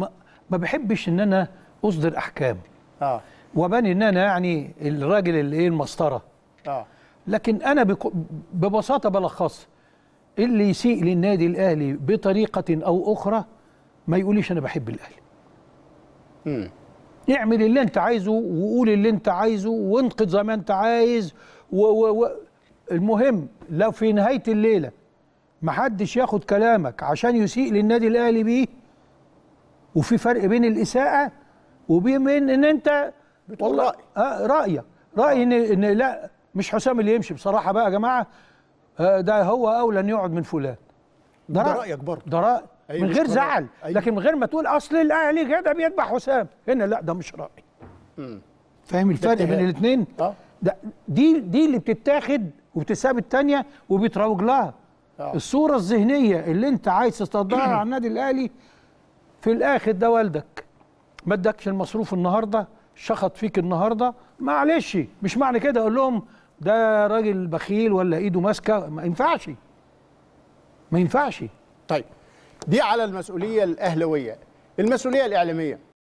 ما, ما بحبش إن أنا أصدر أحكام. آه. وبان إن أنا يعني الراجل اللي إيه المسطرة. آه. لكن أنا ببساطة بلخص اللي يسيء للنادي الأهلي بطريقة أو أخرى ما يقوليش أنا بحب الأهلي. امم اعمل اللي أنت عايزه وقول اللي أنت عايزه وانقذ زي ما أنت عايز و و و المهم لو في نهاية الليلة محدش ياخد كلامك عشان يسيء للنادي الأهلي بيه وفي فرق بين الإساءة وبين ان أنت بتقول رأي. آه رأيك رايي ان ان لا مش حسام اللي يمشي بصراحة بقى يا جماعة آه ده هو اولى ان يقعد من فلان ده رأي. رأيك برضه. ده رأي أيوة، من غير. زعل أيوة. لكن من غير ما تقول أصل الأهلي كده بيتبع حسام هنا لا ده مش رأي امم فاهم الفرق. بين الاثنين آه ده دي دي اللي بتتاخد وبتساب الثانية وبيتروج لها آه. الصورة الذهنية اللي انت عايز تستطيعها على النادي الأهلي في الآخر ده والدك. ما ادكش المصروف النهارده شخط فيك النهارده. معلش مش معنى كده. أقول لهم ده راجل بخيل ولا إيده ماسكة؟ ما ينفعش. ما ينفعش. طيب دي على المسؤولية الاهلاويه المسؤولية الإعلامية.